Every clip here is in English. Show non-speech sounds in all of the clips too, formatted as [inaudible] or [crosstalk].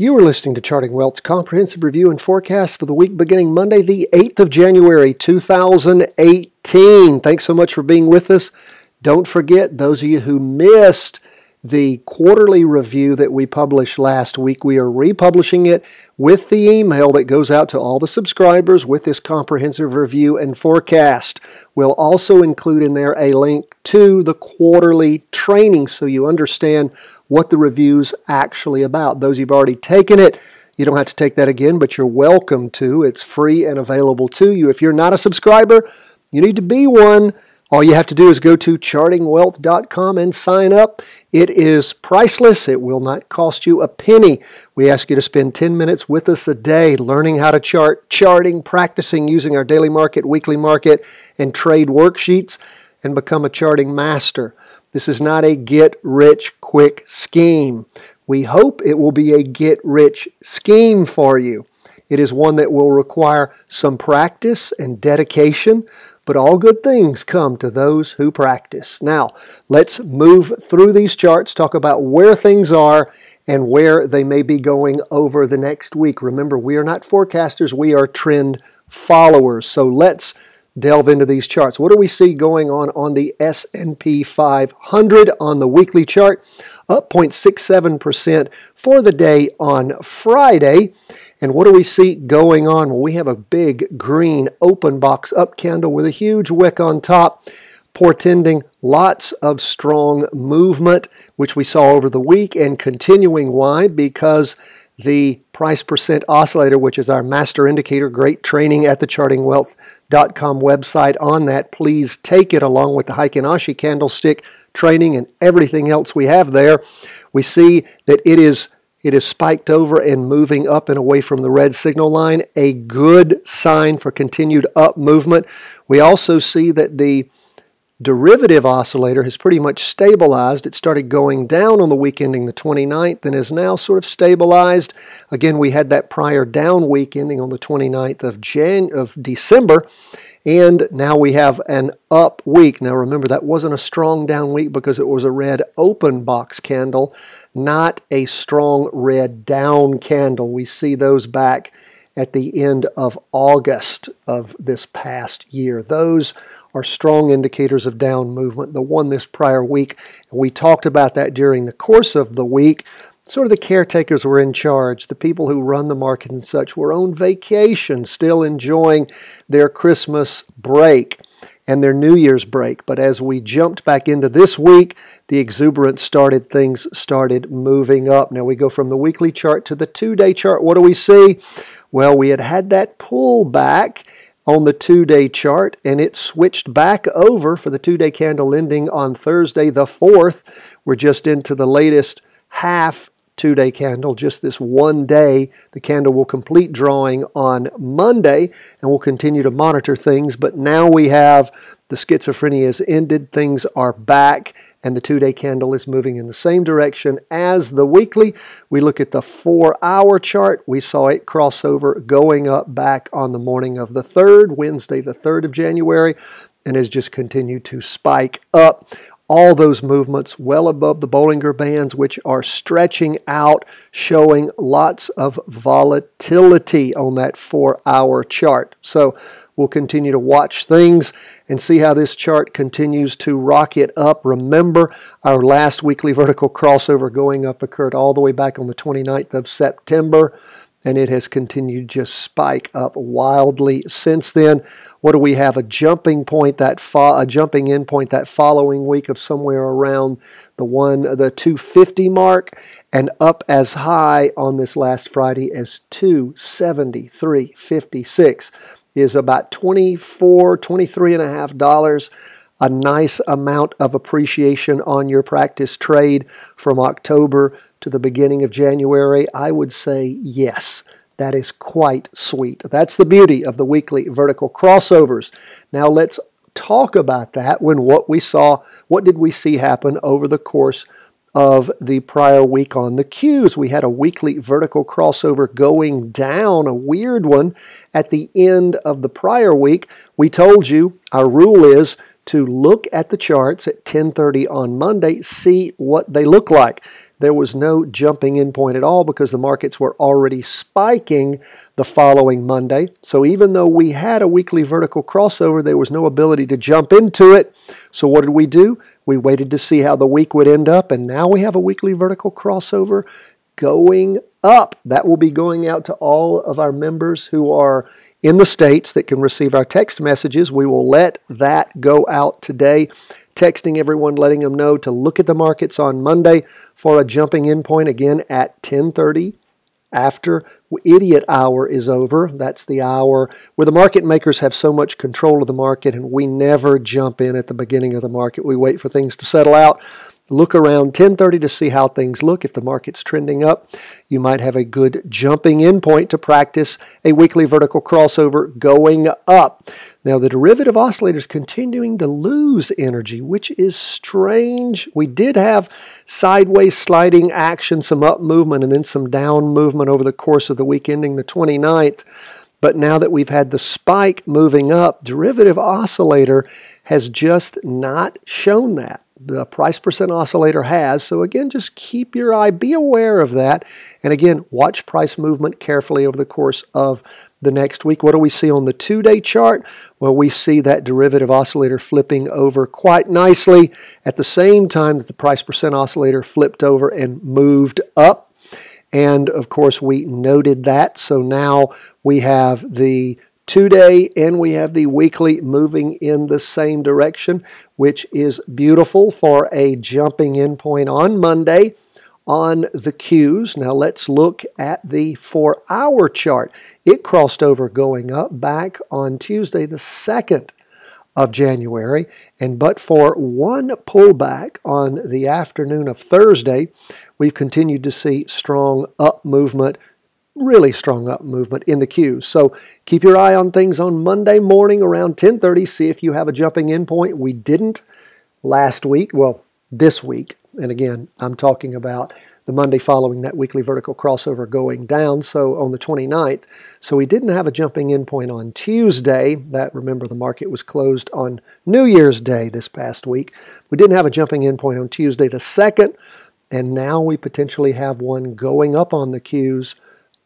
You are listening to Charting Wealth's comprehensive review and forecast for the week beginning Monday, the 8th of January, 2018. Thanks so much for being with us. Don't forget, those of you who missed the quarterly review that we published last week, we are republishing it with the email that goes out to all the subscribers with this comprehensive review and forecast. We'll also include in there a link to the quarterly training so you understand what the review's actually about. Those who've already taken it, you don't have to take that again, but you're welcome to. It's free and available to you. If you're not a subscriber, you need to be one. All you have to do is go to chartingwealth.com and sign up. It is priceless. It will not cost you a penny. We ask you to spend 10 minutes with us a day learning how to chart, charting, practicing using our daily market, weekly market, and trade worksheets, and become a charting master. This is not a get rich quick scheme. We hope it will be a get rich scheme for you. It is one that will require some practice and dedication, but all good things come to those who practice. Now, let's move through these charts, talk about where things are and where they may be going over the next week. Remember, we are not forecasters, we are trend followers. So let's delve into these charts. What do we see going on on the S&P 500 on the weekly chart? Up 0.67% for the day on Friday. And what do we see going on? Well, we have a big green open box up candle with a huge wick on top, portending lots of strong movement, which we saw over the week and continuing. Why? Because the price percent oscillator, which is our master indicator. Great training at the chartingwealth.com website on that. Please take it along with the Heikin Ashi candlestick training and everything else we have there. We see that it is it is spiked over and moving up and away from the red signal line, a good sign for continued up movement. We also see that the derivative oscillator has pretty much stabilized. It started going down on the week ending the 29th and is now sort of stabilized. Again, we had that prior down week ending on the 29th of, Jan of December, and now we have an up week. Now remember, that wasn't a strong down week because it was a red open box candle, not a strong red down candle. We see those back at the end of August of this past year. Those are strong indicators of down movement. The one this prior week, we talked about that during the course of the week. Sort of the caretakers were in charge. The people who run the market and such were on vacation, still enjoying their Christmas break and their New Year's break. But as we jumped back into this week, the exuberance started, things started moving up. Now we go from the weekly chart to the two day chart. What do we see? Well, we had had that pullback on the two day chart, and it switched back over for the two day candle ending on Thursday, the 4th. We're just into the latest half two day candle, just this one day. The candle will complete drawing on Monday, and we'll continue to monitor things. But now we have the schizophrenia has ended, things are back, and the two day candle is moving in the same direction as the weekly. We look at the four hour chart. We saw it crossover going up back on the morning of the 3rd, Wednesday, the 3rd of January, and has just continued to spike up all those movements well above the Bollinger Bands, which are stretching out, showing lots of volatility on that four hour chart. So we'll continue to watch things and see how this chart continues to rocket up. Remember, our last weekly vertical crossover going up occurred all the way back on the 29th of September and it has continued just spike up wildly since then. What do we have? A jumping point that fo- a jumping in point that following week of somewhere around the one the 250 mark, and up as high on this last Friday as 273.56 is about 24 23 and a half dollars a nice amount of appreciation on your practice trade from October to the beginning of January? I would say yes. That is quite sweet. That's the beauty of the weekly vertical crossovers. Now let's talk about that when what we saw, what did we see happen over the course of the prior week on the Qs. We had a weekly vertical crossover going down, a weird one, at the end of the prior week. We told you our rule is to look at the charts at 10:30 on Monday, see what they look like. There was no jumping in point at all because the markets were already spiking the following Monday. So even though we had a weekly vertical crossover, there was no ability to jump into it. So what did we do? We waited to see how the week would end up, and now we have a weekly vertical crossover going up. That will be going out to all of our members who are in the states that can receive our text messages. We will let that go out today texting everyone, letting them know to look at the markets on Monday for a jumping in point again at 1030 after idiot hour is over. That's the hour where the market makers have so much control of the market and we never jump in at the beginning of the market. We wait for things to settle out look around 1030 to see how things look. If the market's trending up, you might have a good jumping in point to practice a weekly vertical crossover going up. Now, the derivative oscillator is continuing to lose energy, which is strange. We did have sideways sliding action, some up movement, and then some down movement over the course of the week ending the 29th. But now that we've had the spike moving up, derivative oscillator has just not shown that the price percent oscillator has. So again, just keep your eye, be aware of that. And again, watch price movement carefully over the course of the next week. What do we see on the two-day chart? Well, we see that derivative oscillator flipping over quite nicely at the same time that the price percent oscillator flipped over and moved up. And of course, we noted that. So now we have the two day and we have the weekly moving in the same direction, which is beautiful for a jumping in point on Monday on the Qs. Now let's look at the four hour chart. It crossed over going up back on Tuesday, the 2nd of January, and but for one pullback on the afternoon of Thursday, we've continued to see strong up movement really strong up movement in the Qs. So keep your eye on things on Monday morning around 10:30. See if you have a jumping in point. We didn't last week. Well, this week. And again, I'm talking about the Monday following that weekly vertical crossover going down, so on the 29th. So we didn't have a jumping in point on Tuesday. That, remember, the market was closed on New Year's Day this past week. We didn't have a jumping in point on Tuesday the 2nd, and now we potentially have one going up on the Qs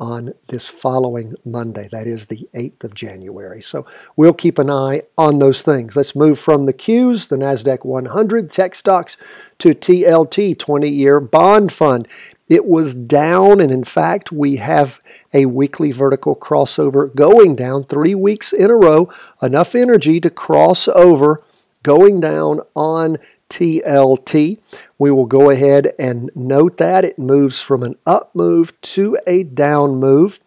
on this following Monday. That is the 8th of January. So we'll keep an eye on those things. Let's move from the Qs, the NASDAQ 100 tech stocks, to TLT, 20 year bond fund. It was down, and in fact, we have a weekly vertical crossover going down three weeks in a row. Enough energy to cross over going down on TLT. We will go ahead and note that it moves from an up move to a down move.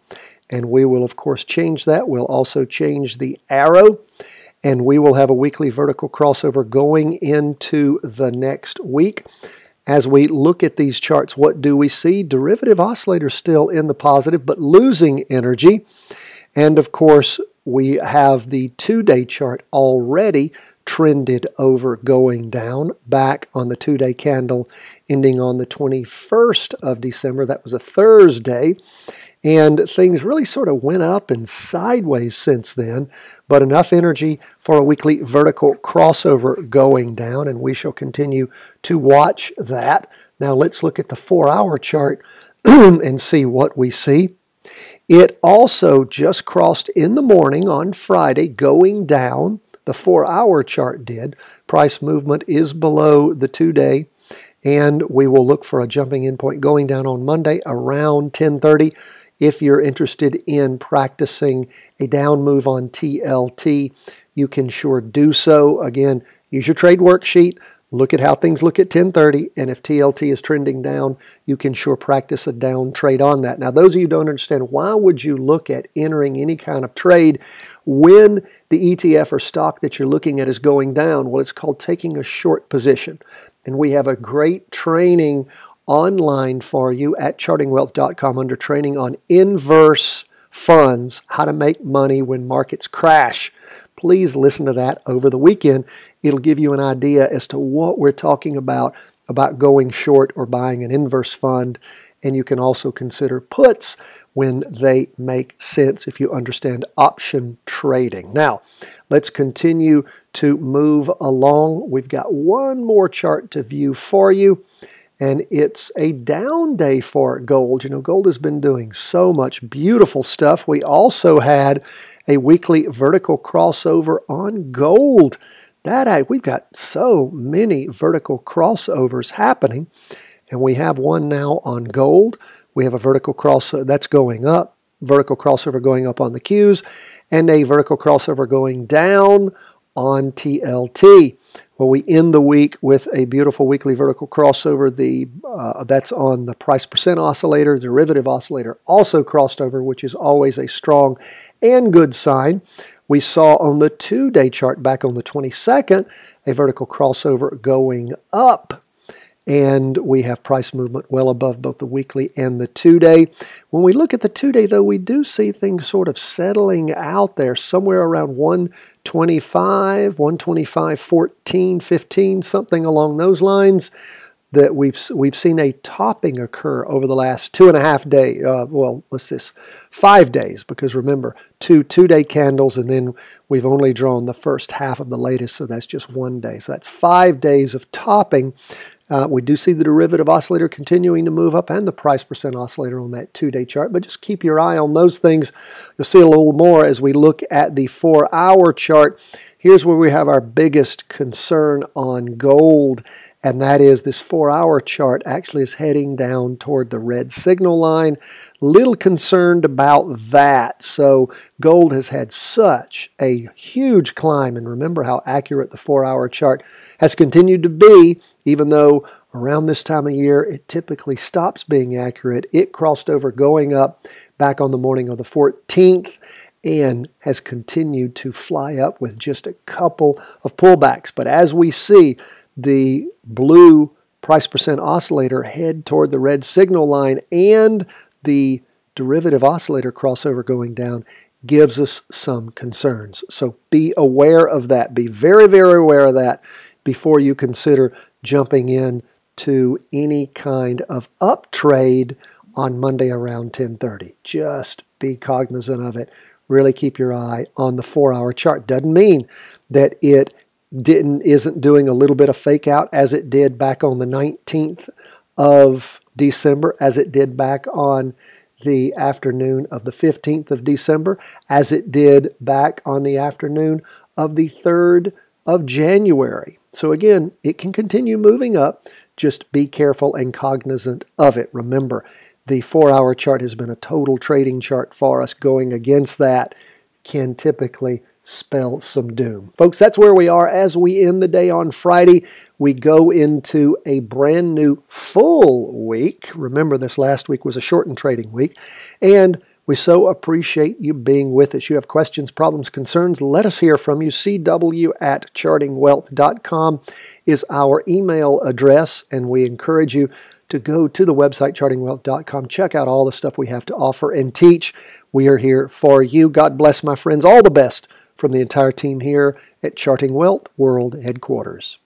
And we will, of course, change that. We'll also change the arrow. And we will have a weekly vertical crossover going into the next week. As we look at these charts, what do we see? Derivative oscillator still in the positive, but losing energy. And of course, we have the two-day chart already trended over going down back on the two day candle ending on the 21st of December. That was a Thursday. And things really sort of went up and sideways since then, but enough energy for a weekly vertical crossover going down, and we shall continue to watch that. Now let's look at the four hour chart [clears throat] and see what we see. It also just crossed in the morning on Friday, going down the four hour chart did. Price movement is below the two day, and we will look for a jumping in point going down on Monday around 1030. If you're interested in practicing a down move on TLT, you can sure do so. Again, use your trade worksheet. Look at how things look at 1030, and if TLT is trending down, you can sure practice a down trade on that. Now, those of you don't understand, why would you look at entering any kind of trade when the ETF or stock that you're looking at is going down? Well, it's called taking a short position. And we have a great training online for you at chartingwealth.com under training on inverse funds, how to make money when markets crash. Please listen to that over the weekend. It'll give you an idea as to what we're talking about about going short or buying an inverse fund and you can also consider puts when they make sense if you understand option trading. Now, let's continue to move along. We've got one more chart to view for you and it's a down day for gold. You know, gold has been doing so much beautiful stuff. We also had a weekly vertical crossover on gold. That we've got so many vertical crossovers happening, and we have one now on gold. We have a vertical cross uh, that's going up, vertical crossover going up on the Qs, and a vertical crossover going down on TLT. Well, we end the week with a beautiful weekly vertical crossover. The uh, that's on the price percent oscillator, derivative oscillator, also crossed over, which is always a strong and good sign. We saw on the two-day chart back on the 22nd a vertical crossover going up and we have price movement well above both the weekly and the two-day. When we look at the two-day, though, we do see things sort of settling out there somewhere around 125, 125, 14, 15, something along those lines that we've we've seen a topping occur over the last two and a half day. Uh, well, let's this five days because remember two two day candles and then we've only drawn the first half of the latest, so that's just one day. So that's five days of topping. Uh, we do see the derivative oscillator continuing to move up and the price percent oscillator on that two-day chart, but just keep your eye on those things. You'll see a little more as we look at the four-hour chart. Here's where we have our biggest concern on gold and that is this four hour chart actually is heading down toward the red signal line. Little concerned about that. So gold has had such a huge climb, and remember how accurate the four hour chart has continued to be, even though around this time of year it typically stops being accurate. It crossed over going up back on the morning of the 14th and has continued to fly up with just a couple of pullbacks. But as we see, the blue price percent oscillator head toward the red signal line and the derivative oscillator crossover going down gives us some concerns. So be aware of that. Be very, very aware of that before you consider jumping in to any kind of up trade on Monday around 1030. Just be cognizant of it. Really keep your eye on the four hour chart. Doesn't mean that it didn't isn't doing a little bit of fake out as it did back on the 19th of December, as it did back on the afternoon of the 15th of December, as it did back on the afternoon of the 3rd of January. So again, it can continue moving up. Just be careful and cognizant of it. Remember, the four hour chart has been a total trading chart for us. Going against that can typically spell some doom. Folks, that's where we are as we end the day on Friday. We go into a brand new full week. Remember, this last week was a shortened trading week. And we so appreciate you being with us. You have questions, problems, concerns, let us hear from you. CW at chartingwealth.com is our email address, and we encourage you to go to the website chartingwealth.com, check out all the stuff we have to offer and teach. We are here for you. God bless, my friends. All the best from the entire team here at Charting Wealth World Headquarters.